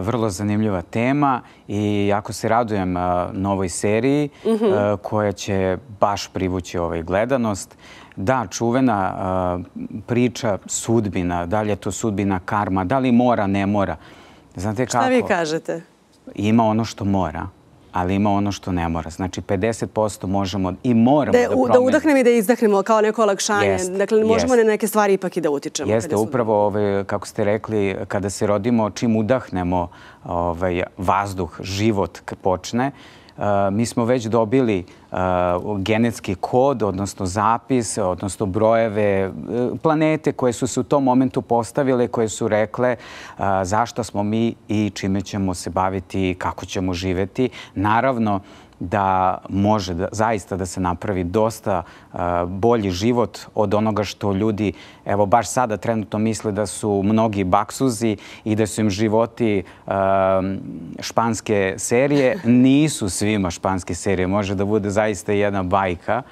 vrlo zanimljiva tema i jako se radujem novoj seriji mhm. koja će baš privući ovaj gledanost. Da, čuvena priča sudbina, da li je to sudbina karma, da li mora, ne mora. Znate kako? Šta vi kažete? Ima ono što mora ali ima ono što ne mora. Znači, 50% možemo i moramo da, da promenimo. Da udahnemo i da izdahnemo kao neko olakšanje. Jest, dakle, možemo jest. na neke stvari ipak i da utičemo. Jeste, upravo, ove, kako ste rekli, kada se rodimo, čim udahnemo ovaj, vazduh, život počne, mi smo već dobili genetski kod, odnosno zapis, odnosno brojeve e, planete koje su se u tom momentu postavile, koje su rekle zašto smo mi i čime ćemo se baviti, kako ćemo živeti. Naravno, da može da, zaista da se napravi dosta uh, bolji život od onoga što ljudi, evo baš sada trenutno misle da su mnogi baksuzi i da su im životi uh, španske serije. Nisu svima španske serije. Može da bude zaista jedna bajka.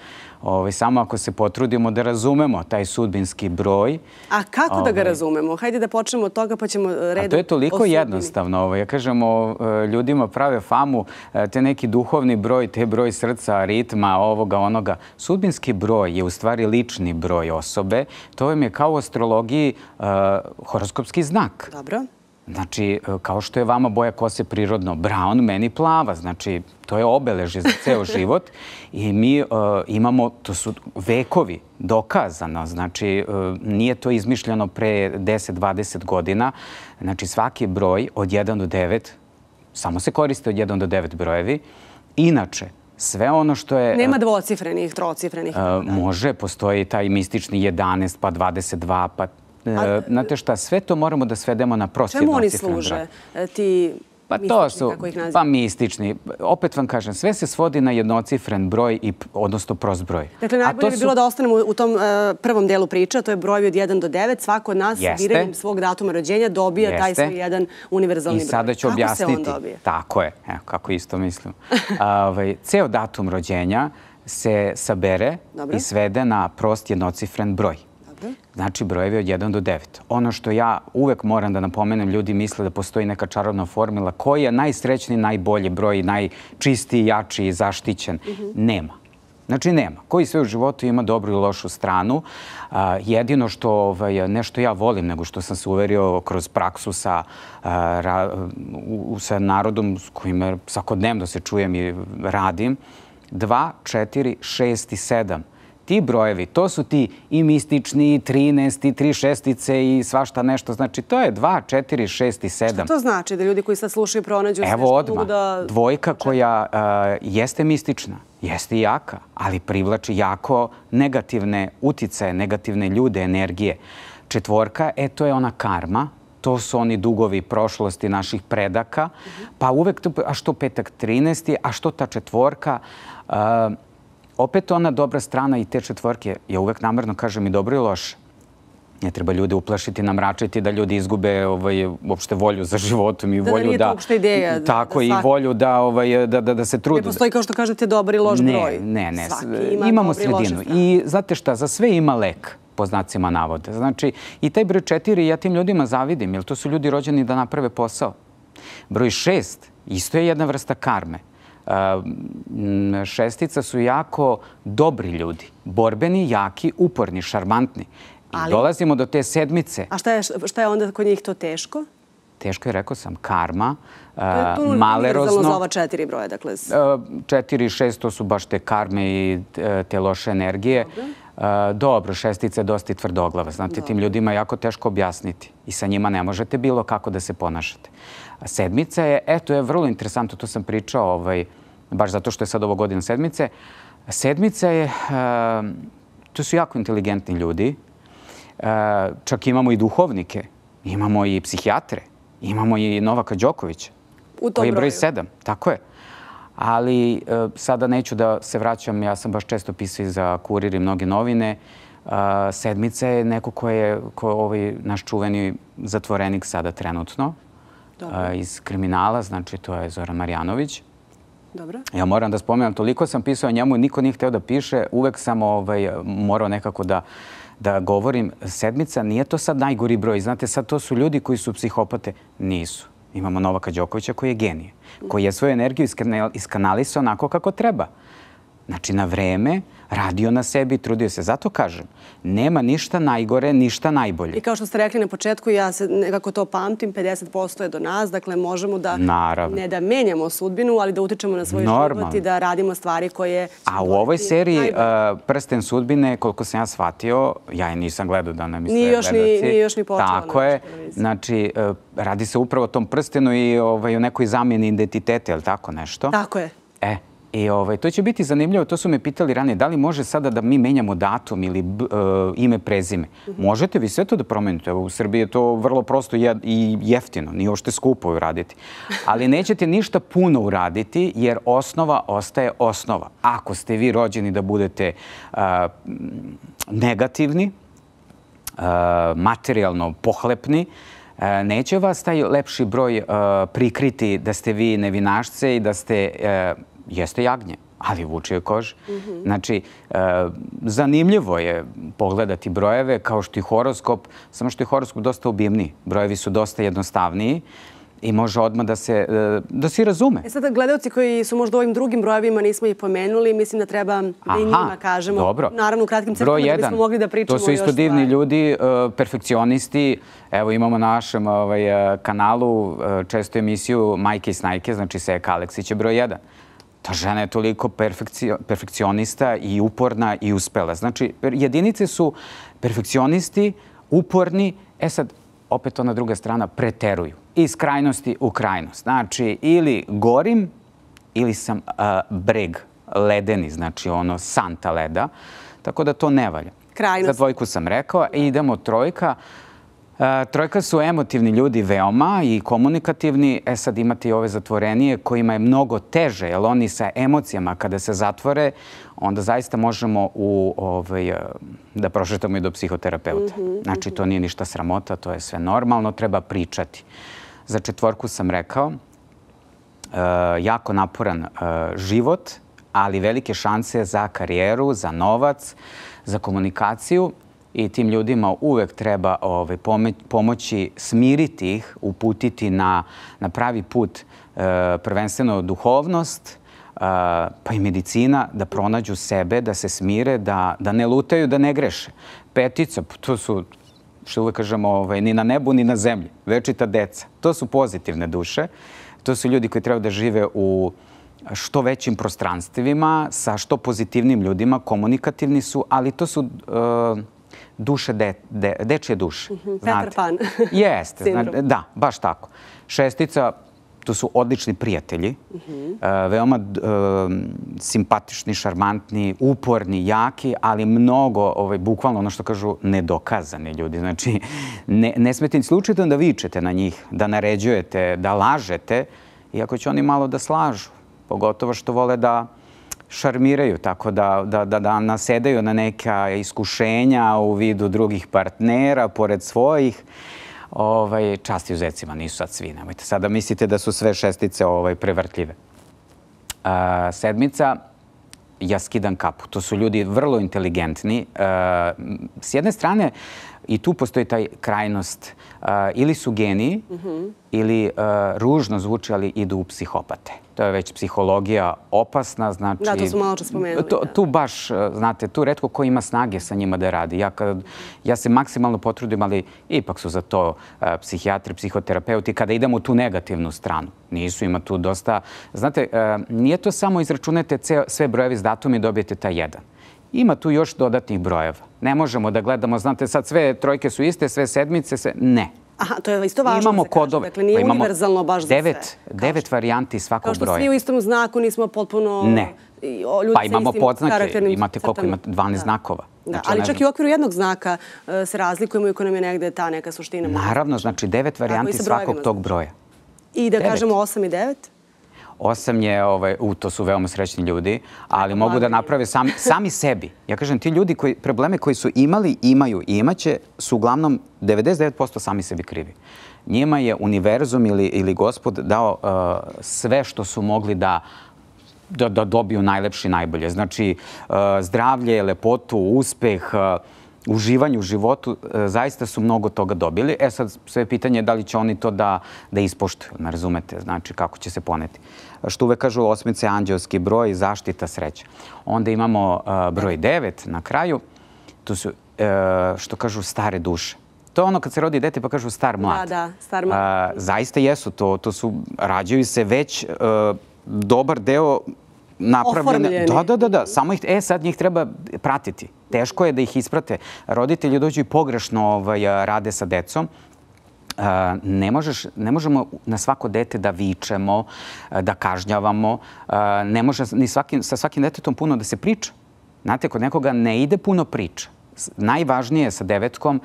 Ovaj, samo ako se potrudimo da razumemo taj sudbinski broj. A kako da ga ovaj, razumemo? Hajde da počnemo od toga pa ćemo redom... A to je toliko jednostavno. Ovaj, ja kažem, o, e, ljudima prave famu e, te neki duhovni broj, te broj srca, ritma, ovoga, onoga. Sudbinski broj je u stvari lični broj osobe. To vam je kao u astrologiji uh, horoskopski znak. Dobro. Znači, e, kao što je vama boja kose prirodno brown, meni plava. Znači, to je obeležje za ceo život i mi uh, imamo, to su vekovi dokazano, znači uh, nije to izmišljeno pre 10-20 godina. Znači, svaki broj od 1 do 9, samo se koriste od 1 do 9 brojevi. Inače, sve ono što je... Nema dvocifrenih, trocifrenih. Uh, može, postoji taj mistični 11, pa 22, pa E, znate šta, sve to moramo da svedemo na prosti Čemu oni služe, e, ti Pa to su, pa mistični. Opet vam kažem, sve se svodi na jednocifren broj, i, odnosno prost broj. Dakle, najbolje bi bilo da ostanemo u tom uh, prvom delu priča, to je broj od 1 do 9. Svako od nas biranjem svog datuma rođenja dobija taj svoj jedan univerzalni broj. I sada ću objasniti. Kako se on dobije? Tako je, evo, kako isto mislim. ovaj, ceo datum rođenja se sabere i svede na prost jednocifren broj. Znači brojevi od 1 do 9. Ono što ja uvek moram da napomenem, ljudi misle da postoji neka čarovna formula koji je najsrećniji, najbolji broj, najčistiji, jači i zaštićen. Mhm. Nema. Znači nema. Koji sve u životu ima dobru i lošu stranu. jedino što ovaj, nešto ja volim, nego što sam se uverio kroz praksu sa, sa narodom s kojim svakodnevno se čujem i radim, 2, 4, 6 i 7 ti brojevi, to su ti i mistični, i 13, i tri šestice i svašta nešto. Znači, to je 2, 4, 6 i 7. Šta to znači? Da ljudi koji sad slušaju pronađu Evo odmah, da... dvojka koja uh, jeste mistična, jeste jaka, ali privlači jako negativne uticaje, negativne ljude, energije. Četvorka, e, to je ona karma, to su oni dugovi prošlosti naših predaka, pa uvek, a što petak 13. a što ta četvorka, uh, opet ona dobra strana i te četvorke, ja uvek namerno kažem i dobro i loše. Ne treba ljude uplašiti, namračiti da ljudi izgube ovaj, uopšte volju za životom i da, volju da... Da nije uopšte ideja. Da, tako da i volju da, ovaj, da, da, da se trude. Ne postoji kao što kažete dobar i loš ne, broj. Ne, ne, Svaki ima imamo sredinu. I znate šta, za sve ima lek po znacima navode. Znači, i taj broj četiri ja tim ljudima zavidim, jer to su ljudi rođeni da naprave posao. Broj šest isto je jedna vrsta karme šestica su jako dobri ljudi. Borbeni, jaki, uporni, šarmantni. I dolazimo do te sedmice. A šta je, šta je onda kod njih to teško? Teško je, rekao sam, karma, uh, malerozno. za ova četiri broje, dakle. četiri i šest, to su baš te karme i te loše energije. Dobro. dobro, šestica je dosta i tvrdoglava. Znate, tim ljudima je jako teško objasniti. I sa njima ne možete bilo kako da se ponašate. Sedmica je, eto je vrlo interesantno, to sam pričao, ovaj, baš zato što je sad ovo godina sedmice. Sedmica je, uh, to su jako inteligentni ljudi, uh, čak imamo i duhovnike, imamo i psihijatre, imamo i Novaka Đokovića, koji je broj sedam, tako je. Ali uh, sada neću da se vraćam, ja sam baš često pisao za kurir i mnoge novine. Uh, sedmica je neko ko je ko, ovaj, naš čuveni zatvorenik sada trenutno iz kriminala, znači to je Zoran Marjanović. Dobro. Ja moram da spomenem, toliko sam pisao o njemu, niko nije hteo da piše, uvek sam ovaj, morao nekako da da govorim, sedmica nije to sad najgori broj. Znate, sad to su ljudi koji su psihopate. Nisu. Imamo Novaka Đokovića koji je genije, koji je svoju energiju iskanalisao onako kako treba. Znači, na vreme, radio na sebi, trudio se. Zato kažem, nema ništa najgore, ništa najbolje. I kao što ste rekli na početku, ja se nekako to pamtim, 50% je do nas, dakle možemo da Naravno. ne da menjamo sudbinu, ali da utičemo na svoj život i da radimo stvari koje... A u ovoj seriji uh, Prsten sudbine, koliko sam ja shvatio, ja je nisam gledao da nam nije još gledalci. Ni, nije još ni počelo. Tako je. Znači, uh, radi se upravo o tom prstenu i ovaj, o nekoj zamjeni identiteta, je li tako nešto? Tako je. E, I ovaj, to će biti zanimljivo, to su me pitali ranije, da li može sada da mi menjamo datum ili uh, ime, prezime? Mm -hmm. Možete vi sve to da promenite. U Srbiji je to vrlo prosto i jeftino, nije ošte skupo uraditi. Ali nećete ništa puno uraditi jer osnova ostaje osnova. Ako ste vi rođeni da budete uh, negativni, uh, materijalno pohlepni, neće vas taj lepši broj prikriti da ste vi nevinašce i da ste jeste jagnje, ali vuče je kož. Znači, e, zanimljivo je pogledati brojeve kao što i horoskop, samo što je horoskop dosta objemniji. Brojevi su dosta jednostavniji i može odmah da se, e, da se razume. E sada, gledalci koji su možda ovim drugim brojevima nismo ih pomenuli, mislim da treba da i njima kažemo. Dobro. Naravno, u kratkim crtama da bismo mogli da pričamo To su isto divni ljudi, e, perfekcionisti. Evo imamo na našem ovaj, kanalu često emisiju Majke i Snajke, znači Seka Aleksić je broj jedan ta žena je toliko perfekcio, perfekcionista i uporna i uspela. Znači, jedinice su perfekcionisti, uporni, e sad, opet ona druga strana, preteruju. Iz krajnosti u krajnost. Znači, ili gorim, ili sam breg ledeni, znači ono santa leda, tako da to ne valja. Krajnost. Za dvojku sam rekao, idemo trojka. Trojka su emotivni ljudi veoma i komunikativni. E sad imate i ove zatvorenije kojima je mnogo teže, jer oni sa emocijama kada se zatvore, onda zaista možemo u, ovaj, da prošetamo i do psihoterapeuta. Mm -hmm, znači, to nije ništa sramota, to je sve normalno, treba pričati. Za četvorku sam rekao, uh, jako naporan život, ali velike šanse za karijeru, za novac, za komunikaciju i tim ljudima uvek treba ovaj, pomoći, smiriti ih, uputiti na, na pravi put, e, prvenstveno duhovnost, e, pa i medicina, da pronađu sebe, da se smire, da, da ne lutaju, da ne greše. Petica, to su, što uvek kažemo, ovaj, ni na nebu, ni na zemlji, večita deca. To su pozitivne duše. To su ljudi koji treba da žive u što većim prostranstvima, sa što pozitivnim ljudima, komunikativni su, ali to su... Uh, duše, de, de, dečje duše. Petar Pan. Jeste, da, baš tako. Šestica, tu su odlični prijatelji, mm -hmm. uh, veoma uh, simpatični, šarmantni, uporni, jaki, ali mnogo, ovaj, bukvalno ono što kažu, nedokazani ljudi. Znači, ne, ne smete ni slučajno da vičete na njih, da naređujete, da lažete, iako će oni malo da slažu. Pogotovo što vole da šarmiraju, tako da, da, da, da nasedaju na neka iskušenja u vidu drugih partnera, pored svojih. Ovaj, časti u zecima, nisu sad svi, nemojte sada mislite da su sve šestice ovaj, prevrtljive. A, sedmica, ja skidam kapu. To su ljudi vrlo inteligentni. A, s jedne strane, i tu postoji taj krajnost. A, ili su geniji, mm -hmm. ili a, ružno zvuči, ali idu u psihopate to je već psihologija opasna. Znači, da, to smo malo čas spomenuli. To, tu baš, e, znate, tu redko ko ima snage sa njima da radi. Ja, kad, ja se maksimalno potrudim, ali ipak su za to uh, psihijatri, psihoterapeuti, kada idemo u tu negativnu stranu. Nisu, ima tu dosta... Znate, uh, nije to samo izračunate sve brojevi s datum i dobijete taj jedan. Ima tu još dodatnih brojeva. Ne možemo da gledamo, znate, sad sve trojke su iste, sve sedmice, sve... Ne. Aha, to je isto važno imamo da se kodove. Dakle, nije pa univerzalno baš za devet, sve. Devet varijanti svakog broja. Kao što svi u istom znaku nismo potpuno... Ne. Pa imamo podznake, imate koliko? Imate 12 znakova. Da, znači, ali čak i u okviru jednog znaka e, se razlikujemo i ako nam je negde ta neka suština. Naravno, znači devet varijanti svakog tog broja. I da kažemo 8 i 9? Osam je, ovaj, u, to su veoma srećni ljudi, ali mogu da naprave sami, sami sebi. Ja kažem, ti ljudi, koji, probleme koji su imali, imaju i imaće, su uglavnom 99% sami sebi krivi. Njima je univerzum ili, ili gospod dao uh, sve što su mogli da da, da dobiju najlepše i najbolje. Znači, uh, zdravlje, lepotu, uspeh, uh, uživanju u životu, e, zaista su mnogo toga dobili. E sad, sve pitanje je da li će oni to da, da ispoštuju, me razumete, znači kako će se poneti. Što uvek kažu osmice anđelski broj, zaštita sreća. Onda imamo uh, broj 9 na kraju, to su, uh, što kažu, stare duše. To je ono kad se rodi dete pa kažu star mlad. Da, da, star mlad. Uh, zaista jesu, to, to su, rađaju se već dobar deo napravljene. Da, da, da, da. Samo ih, e, sad njih treba pratiti. Teško je da ih isprate. Roditelji dođu i pogrešno ovaj, rade sa decom. Uh, ne, možeš, ne možemo na svako dete da vičemo, da kažnjavamo. Uh, ne može ni svaki, sa svakim detetom puno da se priča. Znate, kod nekoga ne ide puno priča. Najvažnije je sa devetkom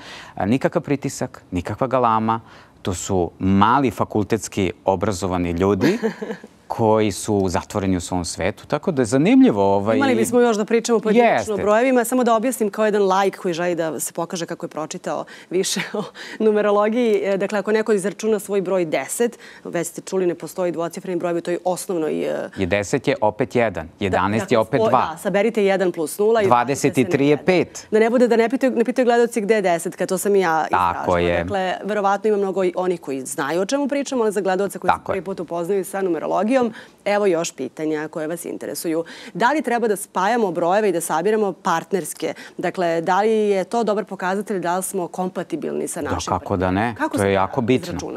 nikakav pritisak, nikakva galama. To su mali fakultetski obrazovani ljudi koji su zatvoreni u svom svetu, tako da je zanimljivo. Ovaj... Imali bismo još da pričamo pojedinačno o brojevima, samo da objasnim kao jedan like koji želi da se pokaže kako je pročitao više o numerologiji. E, dakle, ako neko izračuna svoj broj 10, već ste čuli, ne postoji dvocifreni broj, to je osnovno i... E, je 10 je opet 1, 11 da, je opet 2. Da, saberite 1 plus 0 i 23 je 5. Da ne bude da ne pitaju, ne pitaju gledalci gde je 10, kad to sam i ja istražila. Tako je. Dakle, verovatno ima mnogo onih koji znaju o čemu pričamo, ali za gledalce koji se prvi put upoznaju sa numerologijom, numerologijom. Evo još pitanja koje vas interesuju. Da li treba da spajamo brojeve i da sabiramo partnerske? Dakle, da li je to dobar pokazatelj da li smo kompatibilni sa našim Da, kako da ne. Kako to je jako bitno.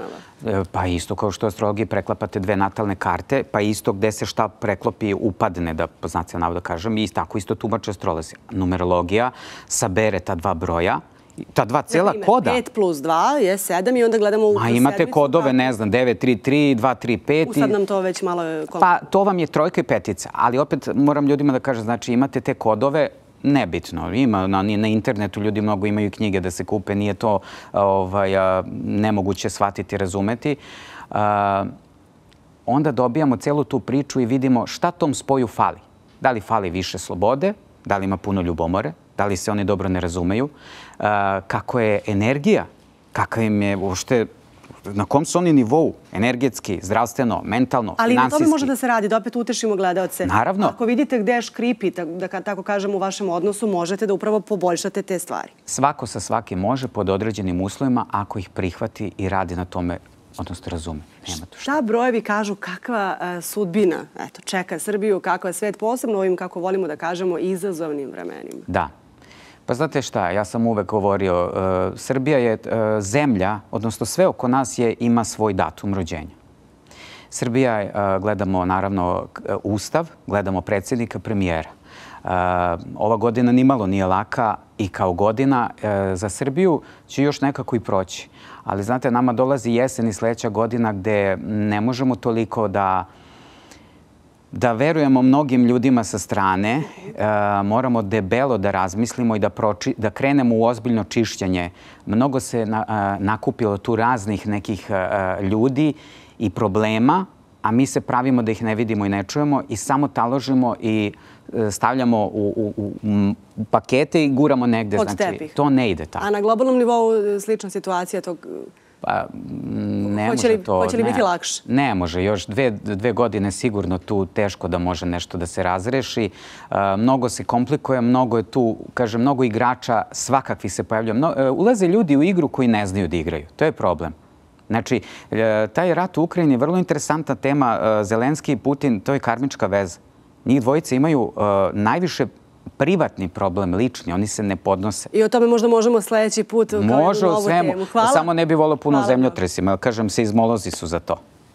E, pa isto kao što u astrologiji preklapate dve natalne karte, pa isto gde se šta preklopi upadne, da po znacima da kažem, i tako isto tumače astrolozi. Numerologija sabere ta dva broja, ta dva cela Primer, koda. 5 plus 2 je 7 i onda gledamo u A imate kodove, ne znam, 9, 3, 3, 2, 3, 5. Sad nam to već malo... Pa to vam je trojka i petica, ali opet moram ljudima da kažem, znači imate te kodove, nebitno. Ima na, na internetu ljudi mnogo imaju knjige da se kupe, nije to ovaj, nemoguće shvatiti, razumeti. A, onda dobijamo celu tu priču i vidimo šta tom spoju fali. Da li fali više slobode, da li ima puno ljubomore, da li se oni dobro ne razumeju, kako je energija, kakav im je uopšte na kom su oni nivou, energetski, zdravstveno, mentalno, Ali finansijski. Ali na tome može da se radi, da opet utešimo gledalce. Naravno. Ako vidite gde je škripi, da tako kažem, u vašem odnosu, možete da upravo poboljšate te stvari. Svako sa svakim može pod određenim uslovima ako ih prihvati i radi na tome odnosno razume. Nema to šta. Šta brojevi kažu kakva uh, sudbina eto, čeka Srbiju, kakva je svet posebno ovim, kako volimo da kažemo, izazovnim vremenima? Da, Pa znate šta, ja sam uvek govorio, uh, Srbija je uh, zemlja, odnosno sve oko nas je, ima svoj datum rođenja. Srbija, uh, gledamo naravno ustav, gledamo predsjednika, premijera. Ova godina nimalo nije laka i kao godina za Srbiju će još nekako i proći. Ali znate, nama dolazi jesen i sledeća godina gde ne možemo toliko da da verujemo mnogim ljudima sa strane, e, moramo debelo da razmislimo i da, proči, da krenemo u ozbiljno čišćenje. Mnogo se na, e, nakupilo tu raznih nekih e, ljudi i problema, a mi se pravimo da ih ne vidimo i ne čujemo i samo taložimo i stavljamo u, u, u pakete i guramo negde. Pod znači, tepih. To ne ide tako. A na globalnom nivou slična situacija tog Pa, ne hoće li, to... Hoće li biti lakše? Ne može. Još dve, dve godine sigurno tu teško da može nešto da se razreši. Uh, mnogo se komplikuje, mnogo je tu, kaže, mnogo igrača svakakvi se pojavljaju. Mno, uh, ulaze ljudi u igru koji ne znaju da igraju. To je problem. Znači, uh, taj rat u Ukrajini je vrlo interesantna tema. Zelenski i Putin, to je karmička veza. Njih dvojice imaju najviše privatni problem, lični, oni se ne podnose. I o tome možda možemo sledeći put kao Može o svemu, Hvala. samo ne bi volio puno zemljotresima, kažem, seizmolozi su za to.